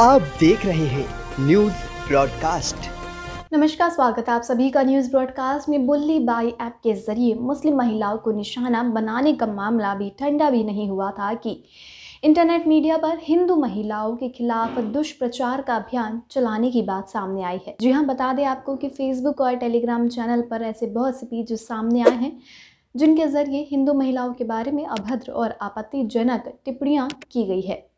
आप देख रहे हैं न्यूज़ ब्रॉडकास्ट। नमस्कार, स्वागत है आप सभी का न्यूज़ ब्रॉडकास्ट में बुल्ली बाई ऐप के ज़रिए मुस्लिम महिलाओं को निशाना बनाने का मामला भी ठंडा भी नहीं हुआ था कि इंटरनेट मीडिया पर हिंदू महिलाओं के खिलाफ दुष्प्रचार का अभियान चलाने की बात सामने आई है। जी हाँ बता दें आपको कि फेसबुक और टेलीग्राम चैनल पर ऐसे बहुत से पेज सामने आए हैं, जिनके ज़रिए हिंदू महिलाओं के बारे में अभद्र और आपत्तिजनक टिप्पणियाँ की गई है।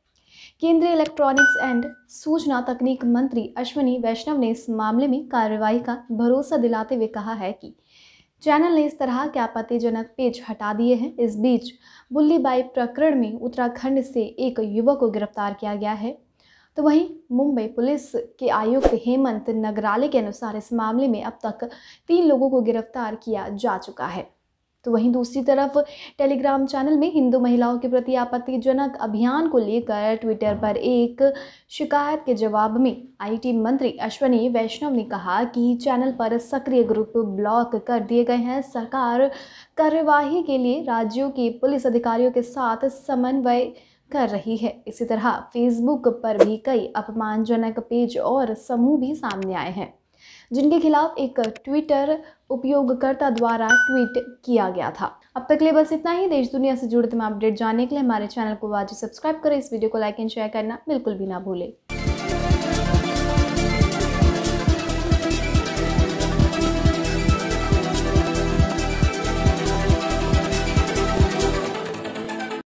केंद्रीय इलेक्ट्रॉनिक्स एंड सूचना तकनीक मंत्री अश्वनी वैष्णव ने इस मामले में कार्रवाई का भरोसा दिलाते हुए कहा है कि चैनल ने इस तरह के आपत्तिजनक पेज हटा दिए हैं। इस बीच बुल्लीबाई प्रकरण में उत्तराखंड से एक युवक को गिरफ़्तार किया गया है। तो वहीं मुंबई पुलिस के आयुक्त हेमंत नगराले के अनुसार इस मामले में अब तक तीन लोगों को गिरफ़्तार किया जा चुका है। तो वहीं दूसरी तरफ़ टेलीग्राम चैनल में हिंदू महिलाओं के प्रति आपत्तिजनक अभियान को लेकर ट्विटर पर एक शिकायत के जवाब में आईटी मंत्री अश्वनी वैष्णव ने कहा कि चैनल पर सक्रिय ग्रुप ब्लॉक कर दिए गए हैं। सरकार कार्यवाही के लिए राज्यों के पुलिस अधिकारियों के साथ समन्वय कर रही है। इसी तरह फेसबुक पर भी कई अपमानजनक पेज और समूह भी सामने आए हैं। जिनके खिलाफ एक ट्विटर उपयोगकर्ता द्वारा ट्वीट किया गया था। अब तक लिए बस इतना ही। देश दुनिया से जुड़े तमाम अपडेट जानने के लिए हमारे चैनल को आज सब्सक्राइब करें। इस वीडियो को लाइक एंड शेयर करना बिल्कुल भी ना भूलें।